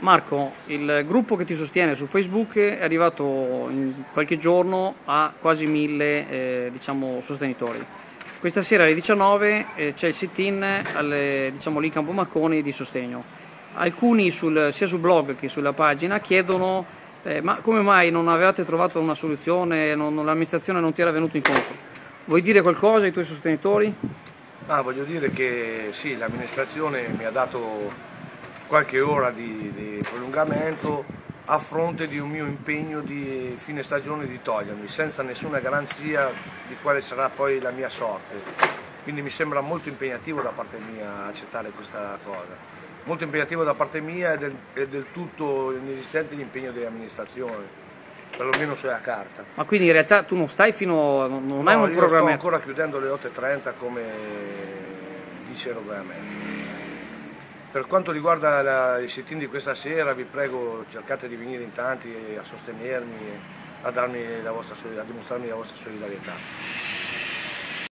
Marco, il gruppo che ti sostiene su Facebook è arrivato in qualche giorno a quasi mille eh, diciamo, sostenitori. Questa sera alle 19 eh, c'è il sit-in diciamo, lì Campo Marconi di sostegno. Alcuni sul, sia sul blog che sulla pagina chiedono eh, ma come mai non avevate trovato una soluzione, l'amministrazione non ti era venuta incontro? Vuoi dire qualcosa ai tuoi sostenitori? Ah, voglio dire che sì, l'amministrazione mi ha dato qualche ora di, di, prolungamento a fronte di un mio impegno di fine stagione di togliermi, senza nessuna garanzia di quale sarà poi la mia sorte. Quindi mi sembra molto impegnativo da parte mia accettare questa cosa. Molto impegnativo da parte mia e del, del tutto inesistente l'impegno dell'amministrazione perlomeno sulla carta. Ma quindi in realtà tu non stai fino, non no, hai un programma? sto ancora chiudendo le 8.30 come dice regolamento. Per quanto riguarda la, il sit-in di questa sera, vi prego cercate di venire in tanti a sostenermi, a, darmi la vostra, a dimostrarmi la vostra solidarietà.